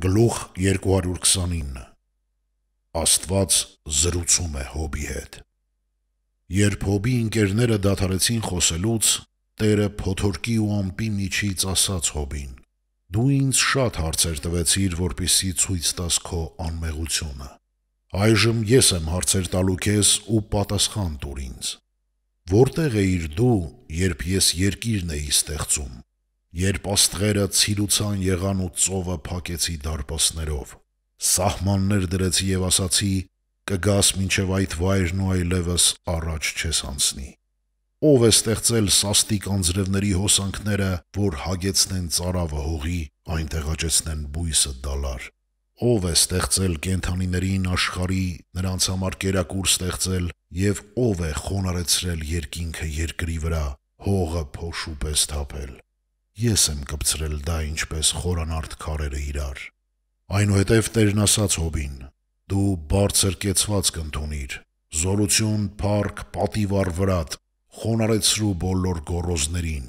Գլուխ 229 Աստված զրուցում է Հոբի հետ Երբ Հոբի ընկերները դադարեցին խոսելուց, Տերը փոթորկի ու ամպի միջից ասաց Հոբին. Դու ինձ շատ հարցեր տվեցիր, որpիսի ցույց տաս քո անմեղությունը։ Այժմ ես եմ հարցեր տալու քեզ ու պատասխան տուր ինձ։ Որտեղ էիր դու, երբ ես երկիրն էի ստեղծում երբ աստղերը ցիրուցան եղան ու ծովը փակեցի դարպասներով։ Սահմաններ դրեցի եւ ասացի. կգաս մինչև այդ վայրն ու այլևս առաջ չես անցնի։ Ով է ստեղծել սաստիկ անձրևների հոսանքները, որ հագեցնեն ծարավը հողի, այնտեղ աճեցնեն բույսը դալար։ Ով է ստեղծել կենթանիներին աշխարի, նրանց համար կերակուր ստեղծել եւ ով է խոնարեցրել երկինքը երկրի վրա, հողը փոշու պես թափել ես եմ կպցրել դա ինչպես խորանարդ քարերը իրար։ Այնուհետև Տերն ասաց Հոբին. Դու բարձր կեցված կընդունիր, զորություն, փառք, պատիվար վրատ, խոնարեցրու բոլոր գորոզներին,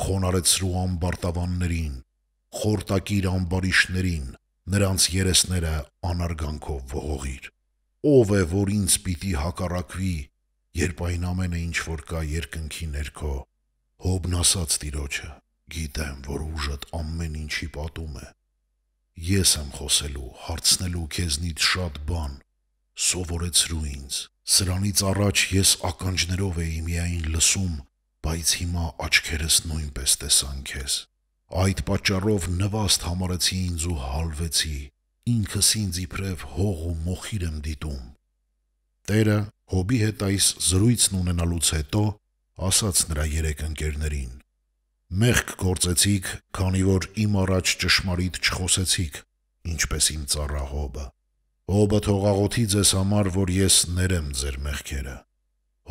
խոնարեցրու ամբարտավաններին, խորտակիր ամբարիշներին, նրանց երեսները անարգանքով ողողիր։ Ով է, որ ինձ պիտի հակառակվի, երբ այն ամենը ինչ որ կա երկնքի ներքո։ Հոբն ասաց Տիրոջը. Գիտեմ, որ ուժդ ամեն ինչի պատում է։ Ես եմ խոսելու, հարցնելու քեզնից շատ բան, սովորեցրու ինձ։ Սրանից առաջ ես ականջներով էի միայն լսում, բայց հիմա աչքերս նույնպես տեսան քեզ։ Այդ պատճառով նվաստ համարեցի ինձ ու հալվեցի։ Ինքս ինձ իբրև հող ու մոխիր եմ դիտում։ Տերը Հոբի հետ այս զրույցն ունենալուց հետո ասաց նրա երեք ընկերներին. Մեղք գործեցիք, քանի որ իմ առաջ ճշմարիտ չխոսեցիք, ինչպես իմ ծառա Հոբը։ Հոբը թողաղոթի ձեզ համար, որ ես ներեմ ձեր մեղքերը։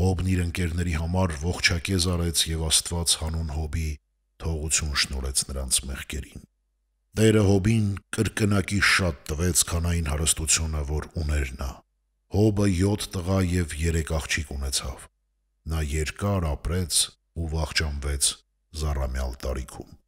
Հոբն իր ընկերների համար ողջակեզ արեց եւ Աստված հանուն Հոբի թողություն շնորհեց նրանց մեղքերին։ Տերը Հոբին կրկնակի շատ տվեց, քան այն հարստությունը, որ ուներ նա։ Հոբը 7 տղա եւ 3 աղջիկ ունեցավ։ Նա երկար ապրեց ու վախճանվեց Zara mel Toricum.